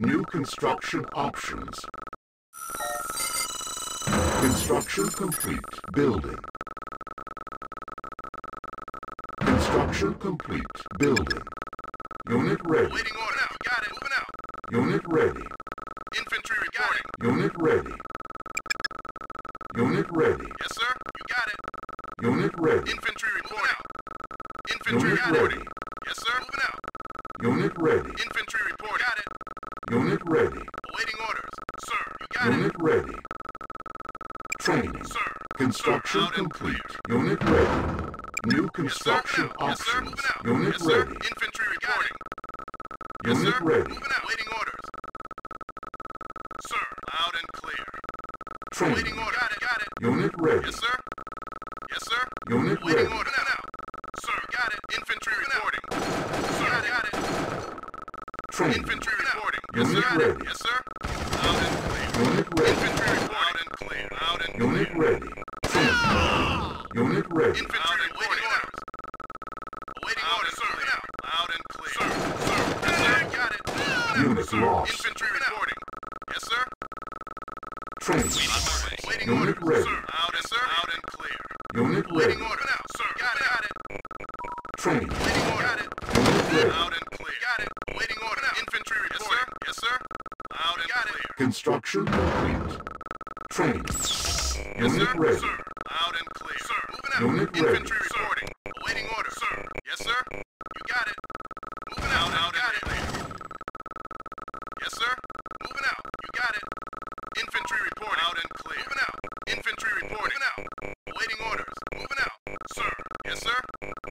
New construction options. Construction complete. Building. Construction complete. Building. Unit ready. Waiting order. Now, got it. Moving out. Unit ready. Infantry reporting. Unit ready. Unit ready. Yes, sir. You got it. Unit ready. Infantry reporting. out. Infantry Unit got ready. it. Yes, sir. Moving out. Unit ready. Infantry report. Unit ready. Awaiting orders. Sir, you got Unit it. ready. Training. Sir. Construction Sir, complete. Unit ready. New Yes, sir. construction. Yes, sir. options. Moving out. Unit yes, sir. ready. Infantry reporting. Yes, Unit sir. ready. Moving out. Waiting orders. Sir, loud and clear. Training. Waiting order. Got it. Got it. Unit ready. Yes, sir. Yes, sir. Unit Waiting ready. order now. Sir, got it. Infantry reporting. Sir, got it. Got it. Training. Infantry. Yes, Unit sir. Ready. Yes, sir. Loud and clear. Unit ready. Infantry reporting. Loud and clear. Loud and Unit clear. ready. Training. Unit ready. Infantry reporting orders. Awaiting orders, sir. Loud and clear. Sir, sir. Yes, sir. Got it. Unit sir. lost. Infantry reporting. Ready. Sir. Loud and clear. Sir. Moving out. Unit Infantry ready. Reporting. Awaiting order. Sir. Yes, sir. You got it. Moving out. Out. Got it. Yes, sir. Moving out. You got it. Infantry reporting. Out and clear. Moving out. Infantry reporting. Moving out. Awaiting orders. Moving out. Sir. Yes, sir.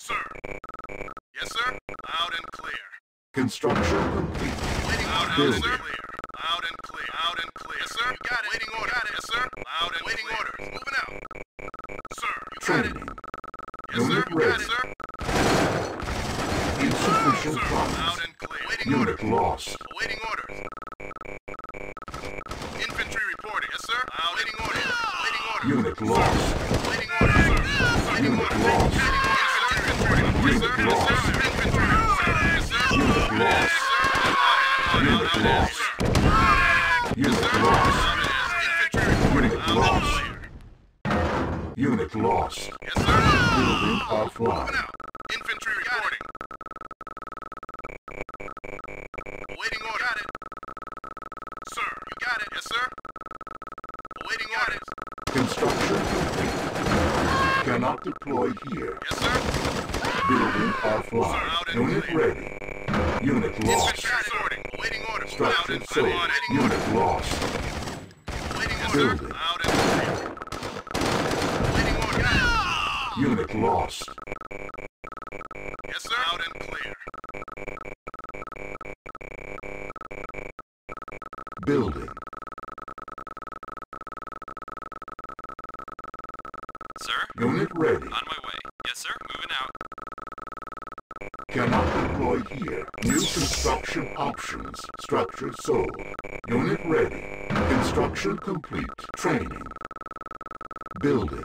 Sir. Yes, sir. Loud and clear. Construction complete. Waiting order. Building. Loud and clear. Loud and clear. Loud and clear. Yes, sir. You got it. Waiting order. Got it. Yes, sir. Waiting orders. Moving out. Sir. You got it. Cannot deploy here. Yes, sir. Building offline. Unit clear. ready. Unit lost. Reporting. Awaiting orders. Loud Structure and sold. clear. Awaiting orders. Unit lost. Waiting order. Building. Loud and clear. Waiting order. Ah! Unit lost. Yes, sir. Loud and clear. Building. Unit ready. on my way. Yes, sir. Moving out. Cannot deploy here. New construction options. Structure sold. Unit ready. Construction complete. Training. Building.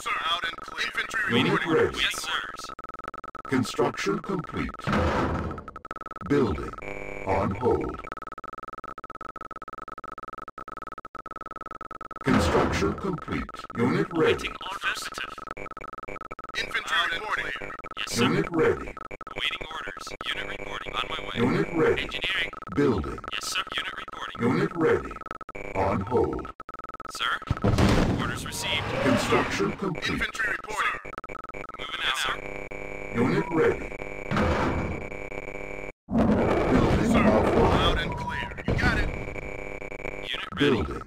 Sir. Loud and clear. Infantry Unit reporting. ready. Yes, sir. Construction complete. Building. On hold. Construction complete. Unit ready. Waiting affirmative. Infantry uh, reporting. Yes, sir. Unit ready. Awaiting orders. Unit reporting. On my way. Unit ready. Engineering. Building. Yes, sir. Unit reporting. Unit ready. On hold. Sir. Orders received. Construction complete. Infantry reporting. Sir. Moving out, sir. Unit ready. Building Sir. offline. Loud and clear. You got it. Unit ready. Building.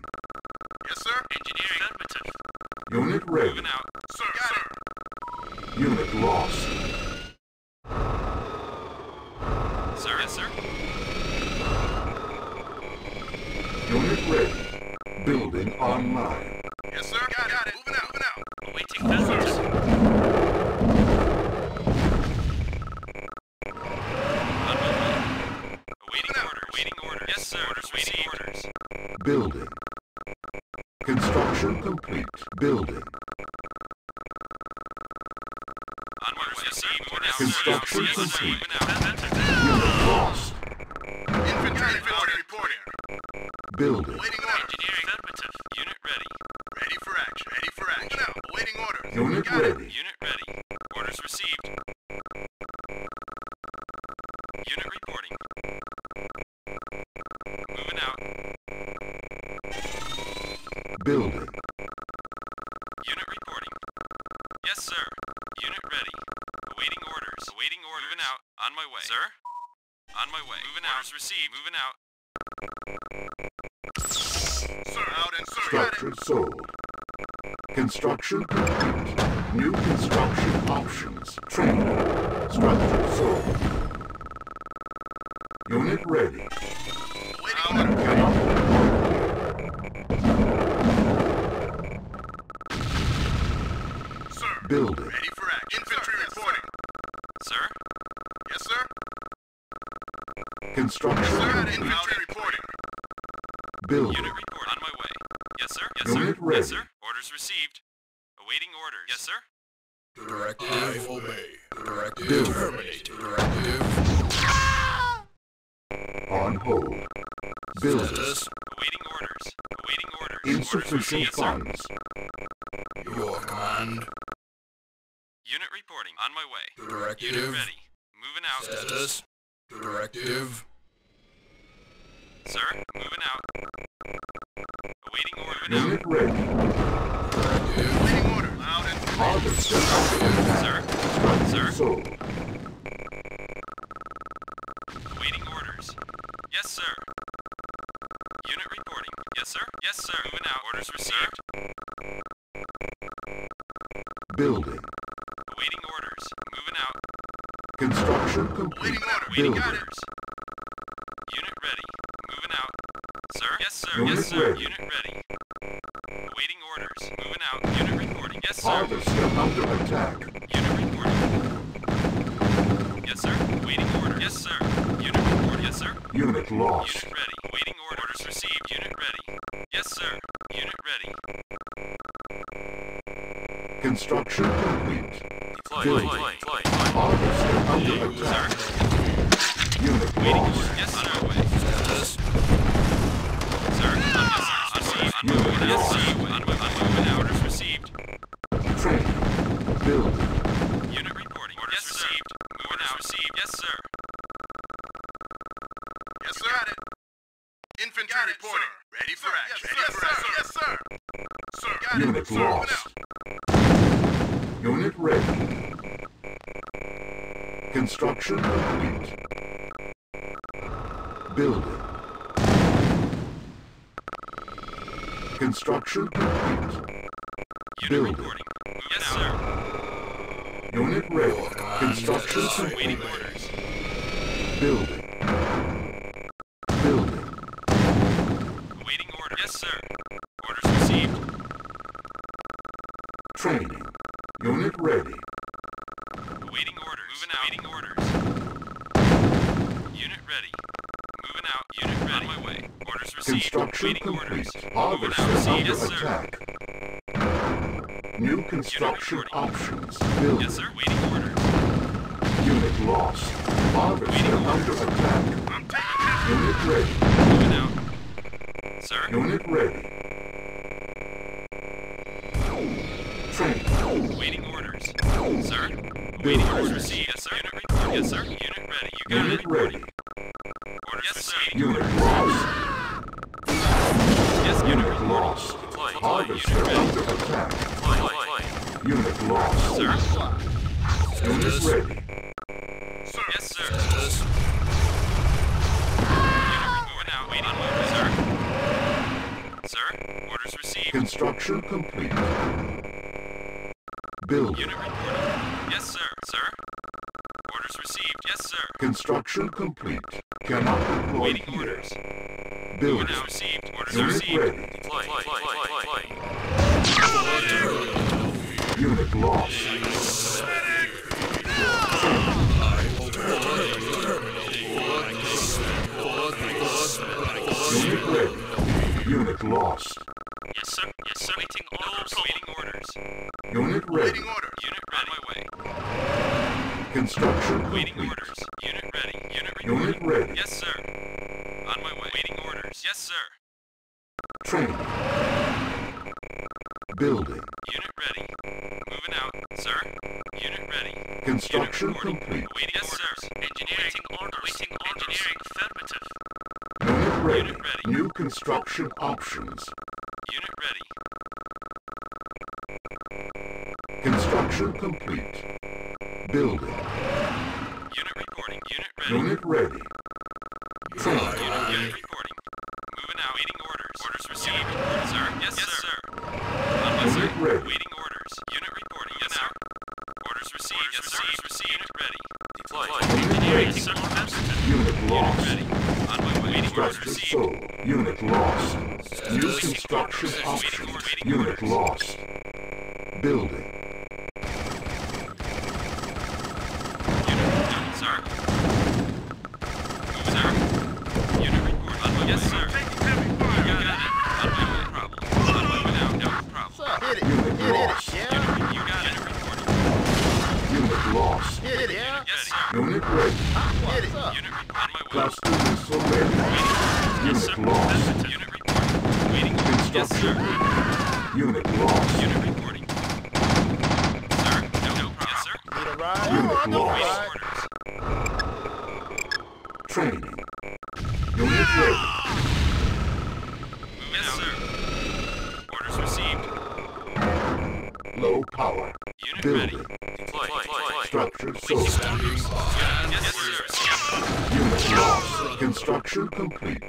Sir. complete. Moving out. Unit lost. Infantry, infantry reporting. Building. Awaiting order. Engineering. Affirmative. Unit ready. Ready for action. Ready for action. Now, awaiting order. Unit Got it. ready. Construction Sir, got Infantry reporting. Building. Unit report. On my way. Yes, sir. Yes, Unit sir. ready. Yes, sir. Orders received. Awaiting orders. Yes, sir. Directive. I obey. Directive. Building. Terminate. Directive. Ah! On hold. Building. Status. Awaiting orders. Awaiting orders. orders Insufficient. Yes, funds. Your command. Unit reporting. On my way. Directive. Unit ready. Moving out. Status. Directive. Sir, moving out. Awaiting order. Unit ready. Awaiting order. Loud and clear. Harvester out. attack. Sir, Sir. awaiting orders. Yes, sir. Unit reporting. Yes, sir. Yes, sir. Moving out. Orders received. Building. Awaiting orders. Moving out. Construction complete. Awaiting order. Awaiting Building. orders. Sir? Yes, sir. Unit yes, sir. ready. Unit ready. Awaiting orders. Moving out. Unit reporting. Yes, sir. Harvester under attack. Unit reporting. Yes, sir. Waiting order. Yes, sir. Unit reporting. Yes, sir. Unit lost. Unit ready. Waiting order. Orders received. Unit ready. Yes, sir. Unit ready. Construction complete. Deploy. Deploy. Deploy. Harvester under Sir. attack. Unit Waiting lost. order. Yes, sir. On my way. Status. Sir. On, yes, sir. On my Yes, sir. My way. Orders received. Training. Building. Unit reporting. Orders yes, received. Moving out. Received. Yes, sir. Yes, sir. Got it. Infantry reporting. Ready for action. Ready for action. Yes, sir. Sir. Got Unit it. Lost. out. Unit ready. Construction complete. Building. Construction complete. Unit Building. reporting. Yes, sir. Unit ready. Construction Waiting complete. orders. Building. Waiting order. Yes, sir. Orders received. Training. Unit ready. Awaiting orders. Moving out. Waiting orders. Unit ready. Moving out. Unit ready. On my way. Orders received. Construction complete. Harvester under Yes, sir. attack. New construction options. Building. Yes, sir. Waiting orders. Unit lost. Harvester Waiting under attack. I'm taking Unit ready. Moving out. Sir. Unit ready. Training. Waiting orders. Sir. Waiting orders received. Yes, sir. Unit report. Yes, sir. Unit ready. You got Unit it. ready. Orders yes, sir. Unit lost. Harvester Unit under attack. Unit lost. Sir. Unit Status. ready. Sir. Yes, sir. Status. Unit moving out. Waiting orders, sir. Sir. Orders received. Construction complete. Building. Unit reporting. Yes, sir. Sir. Orders received. Yes, sir. Construction complete. Cannot deploy Waiting orders. Building. Orders received. Orders Unit received. ready. Deploy. Deploy. Deploy. Unit lost. Unit ready. Unit lost. Yes, sir. Yes, sir. Waiting orders. Waiting orders. Unit ready. Waiting order. Unit ready. On my way. Construction Waiting complete. orders. Unit ready. Unit Unit ready. Yes, sir. Yes, sir. Training. Building. Unit ready. Moving out, sir. Unit ready. Construction Unit reporting. complete. Awaiting yes, sir. Engineering orders. Waiting orders. Engineering affirmative. Unit ready. Unit ready. New construction options. Unit ready. Construction complete. Building. Unit reporting. Unit ready. Unit ready. Training. Unit, unit Aye. reporting. Moving out. Waiting orders. Orders received. Orders, sir. Yes, yes, sir. On my Unit sir. ready. Waiting orders. Unit reporting. Yes, sir. Orders received. yes, sir. Orders received. Unit ready. Deploy. Unit ready. Unit Unit lost. ready. On my way. Waiting orders Structure sold. Unit lost. New construction options. Unit lost. Building. Unit, no, sir. Move, sir. Unit report. On my yes, sir. You got it. On my way. Problem. On my way now. No problem. Hit it. Unit Hit it. lost. Yeah. Unit, you got it. Reporting. Unit lost. Hit it. Yeah. Yes, sir. Unit ready. Hit it. Unit report. On my way. Cluster missile ready. Yes, sir. Unit lost. Unit reporting. Waiting. Yes, Construction. sir. Unit lost. Unit reporting. Sir. No, no problem. Yes, sir. Need a ride? Unit I know a lost. Waiting ride. orders. Training. Unit ready. Yes, sir. Orders received. Low power. Unit ready. Deploy. Deploy. Structure sold. Yes, sir. Unit lost. Construction complete.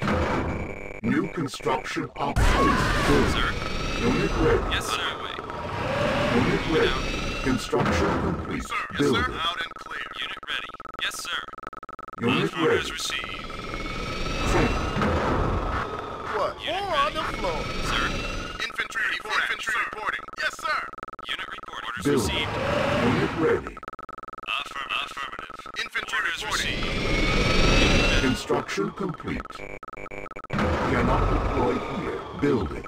New construction options. Building. Unit ready. Yes, sir. On my way. Unit ready. Construction complete. Sir, yes, Building. sir. Out and clear. Unit ready. Yes, sir. Unit ready. received. Training. What? Unit Four on the floor. Sir. Infantry reporting. Infantry reporting. Yes, sir. Unit report. Orders Building. received. Unit ready. Affirmative. Affirmative. Infantry Orders reporting. received. Construction complete. Cannot deploy here. Building.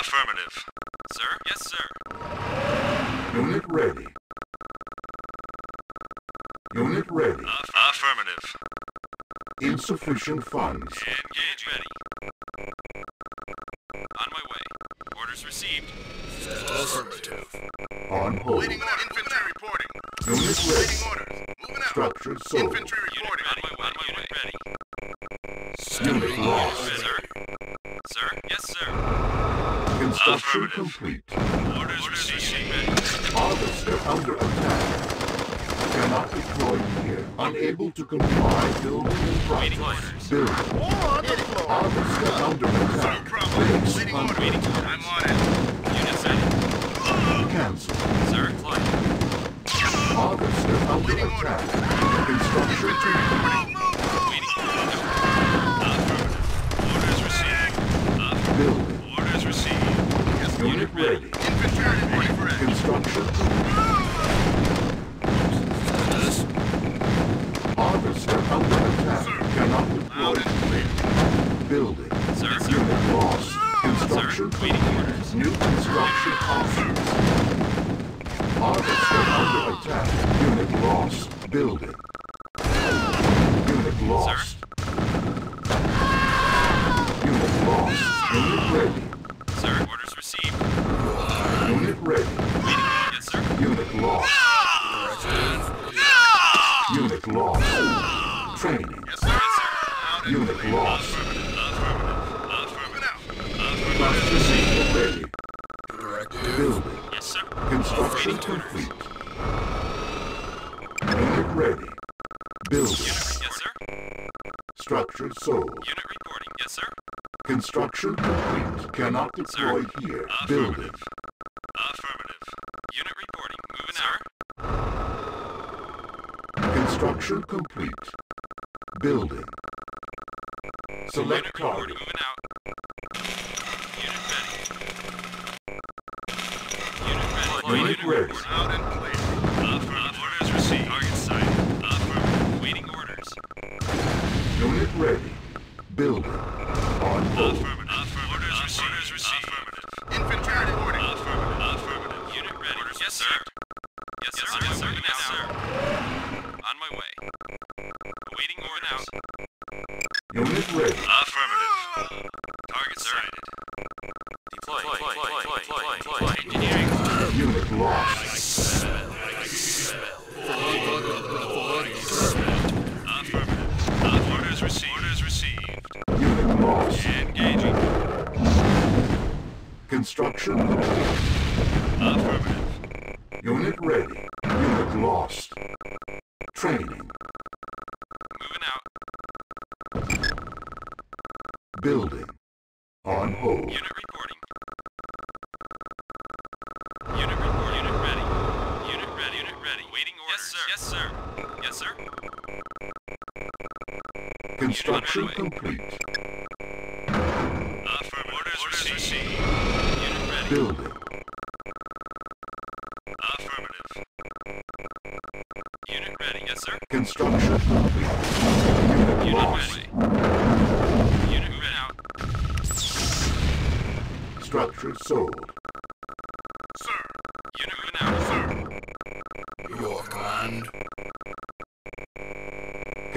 Affirmative. Sir? Yes, sir. Unit ready. Unit ready. affirmative. Insufficient funds. Engage ready. On my way. Orders received. Affirmative. On hold. Waiting order. Infantry reporting. Unit Waiting ready. orders. Moving out. Structure sold. Infantry Unit reporting. ready. On my way. On my way. Ready. Unit lost. Sir? Sir? Yes, sir. Construction Affirmative. complete. Orders received. Ready. Harvester under attack. Cannot deploy here. Unable to comply. Building in Waiting progress. orders. Building. Four on the floor. Harvester under No problem. Base Waiting under order. attack. I'm on it. Unit ready. Cancel. Sir? Deploy. Harvester under Waiting order. attack. Construction Infantry reporting. Waiting. Affirmative. Orders received. Affirmative. Building. Orders received. Yes, Unit ready. ready. Infantry reporting for. Construction. Harvester under attack. Sir. Cannot deploy. Building. Sir? Sir? Unit lost. Construction Sir. New construction options. Harvester under attack. Unit lost. Building. Unit lost. Unit lost. Unit ready. Structure sold. Unit reporting. Yes, sir. Construction complete. Cannot deploy here. Building. Affirmative. Affirmative. Unit reporting. Moving out. Construction complete. Building. Select Unit target. Moving out. Unit ready. Unit ready. Unit ready. Loud and clear. Affirmative. Orders received. Unit ready. Building. On hold. Affirmative. Affirmative. Orders received. Orders received. Affirmative. Infantry reporting. Affirmative. Affirmative. Unit ready. Orders yes, sir. Yes, sir. Yes, sir. Yes, sir. On my way. Awaiting orders. Unit ready. Affirmative. Construction complete. Affirmative. Orders, received. Building.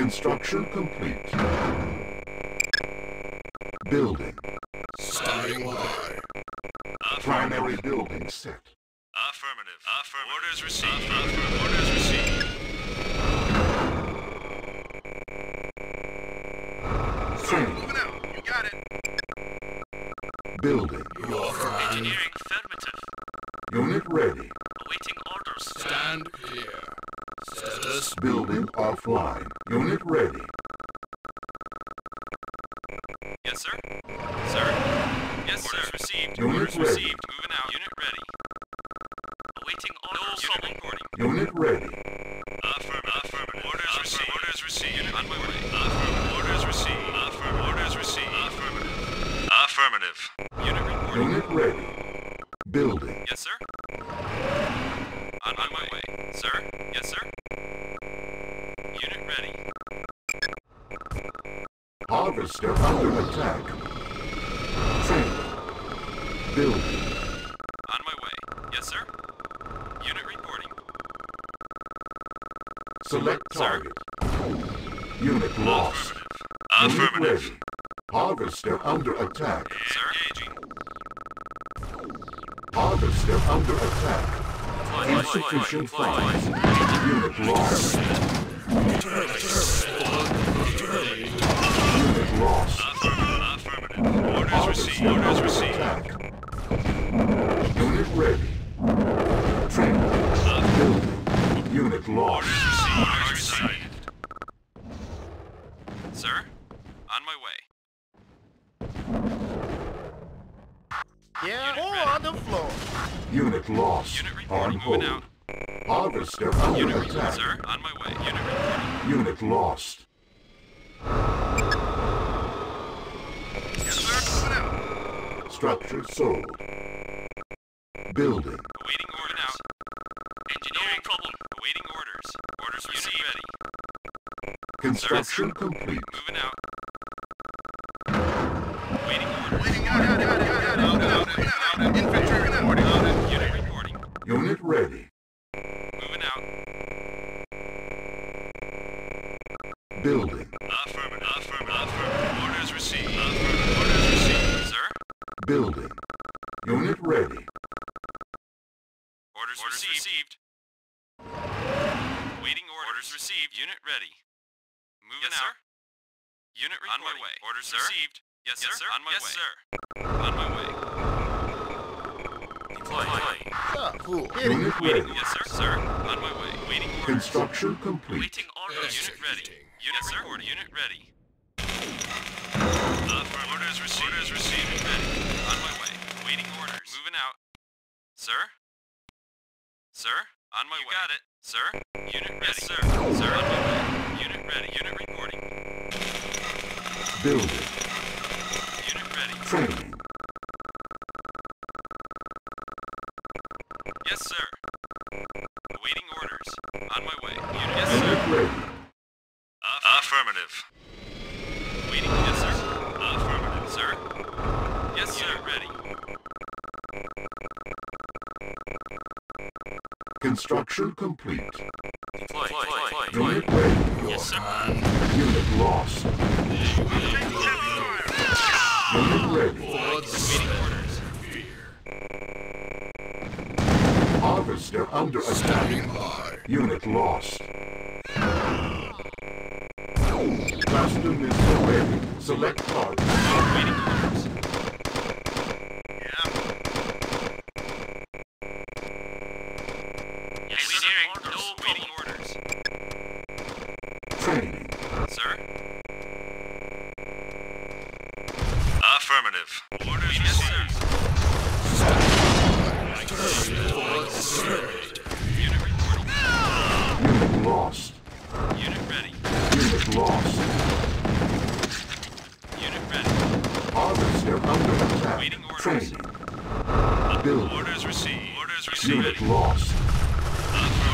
Construction complete. Building. Standing by. Primary building set. Affirmative. Affirmative. Orders received. Affirmative. Orders received. Training. Moving out. You got it. Building. Your command. Engineering affirmative. Unit ready. Awaiting orders. Stand clear. Status. Building offline. Unit orders ready. received. Moving out. Unit ready. Awaiting orders. No Unit reporting. Unit ready. Affirmative. Affirmative. Orders Affirm. received. Orders received. Unit on my way. Affirmative. Orders received. Affirmative. Orders received. Affirmative. Affirmative. Unit reporting. Unit ready. Building. Yes, sir. On, on my way. Sir. Yes, sir. Unit ready. Harvester under attack. Building. On my way. Yes, sir. Unit reporting. Select target. Unit lost. Affirmative. Unit ready. Harvester under attack. Sir. Engaging. Harvester under attack. Deploy. Insufficient Deploy. funds. Unit lost. Unit lost. Affirmative. Affirmative. Orders received. Orders received. Attack. Unit ready. Training. Building. Unit lost. Orders received. Sir. On my way. Yeah, Unit or ready. on the floor. Unit lost. Unit On reporting. hold. Moving out. Harvester under Unit reporting. attack. Sir. On my way. Unit reporting. Unit lost. Yes, sir. Moving out. Structure sold. Building. Awaiting orders. out. Engineering problem. Awaiting orders. Orders received. Ready. Construction complete. Moving out. Waiting orders. Waiting out. Out. Out. Out. Out. Out. Out. Out. Infantry reporting. Out. Unit reporting. Unit ready. Moving out. Building. Affirmative. Affirmative. Affirmative. Orders received. Affirmative. Orders received. Sir. Building. Unit ready. Orders, received. Waiting orders. received. Unit ready. Moving Yes, out. sir. Unit reporting. On my way. Orders Sir? received. Yes, Yes, sir. sir. On my Yes, way. sir. On my way. Deploy. Ah, cool. Hit it. Unit Waiting. ready. Yes, sir. Sir. On my way. Waiting orders. Construction complete. Waiting orders. Unit ready. Executing. Unit reporting. Unit ready. Affirmative. Orders received. Orders received. Ready. On my way. Waiting orders. Moving out. Sir? Sir? On my way. You Got it. Sir? Unit ready. Yes, sir. Sir, on my way. Unit ready. Unit reporting. Building. Unit ready. Training. Yes, sir. Awaiting orders. On my way. Unit. Yes, Unit sir. ready. Affirmative. Waiting. Yes, sir. Affirmative, sir. Yes, sir. Unit ready. Construction complete. Deploy. Deploy. Deploy. Unit ready. Your Yes, sir. Unit lost. Unit ready. Harvester under attack. Unit lost. Cluster missile ready. Select target. Waiting orders. Yes, sir. No waiting orders. Training. Sir? Affirmative. Orders yes, sir. Unit reporting. Unit lost. Unit ready. Unit lost. Unit ready. Harvester under attack. Waiting orders. Training. Build. Orders received. Orders received. Unit lost.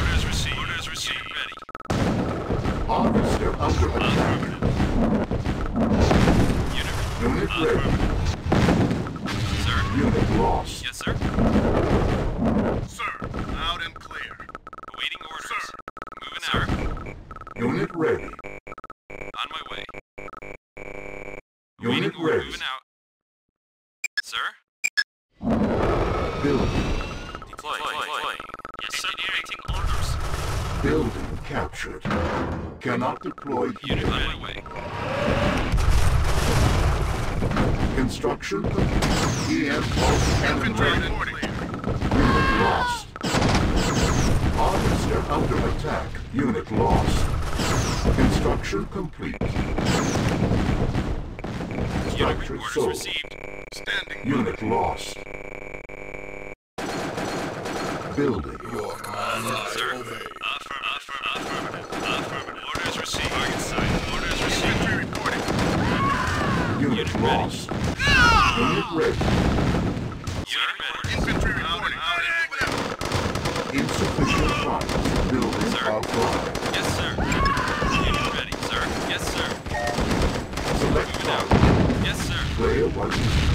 Orders received. Orders received. Ready. Harvester under attack. Unit Unit ready. Sir? Unit lost. Yes. Sir, Cannot deploy Unit here. on my way. Construction complete. Pulse Infantry reporting. Unit lost. Harvester under attack. Unit lost. Construction complete. Structure orders sold. received. Standing. Unit lost. Building. Your command. I Sir? obey. Affirm, affirm, affirmative. Affirmative. Orders received. Target sight. Orders received. Infantry reporting. Unit Unit ready. lost. Unit ready. Infantry reporting. Insufficient funds. Building Sir. offline. Yes, sir. Unit ready, sir. Yes, sir. Select target. Yes, sir. Player one.